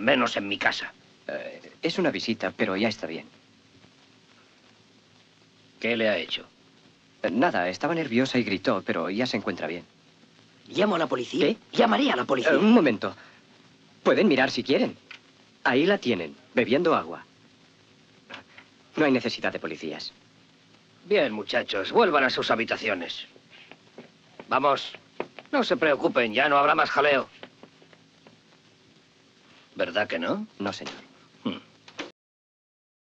al menos en mi casa. Eh, es una visita, pero ya está bien. ¿Qué le ha hecho? Eh, nada, estaba nerviosa y gritó, pero ya se encuentra bien. ¿Llamo a la policía? ¿Qué? Llamaré a la policía. Eh, un momento. Pueden mirar si quieren. Ahí la tienen, bebiendo agua. No hay necesidad de policías. Bien, muchachos, vuelvan a sus habitaciones. Vamos. No se preocupen, ya no habrá más jaleo. ¿Verdad que no? No, señor.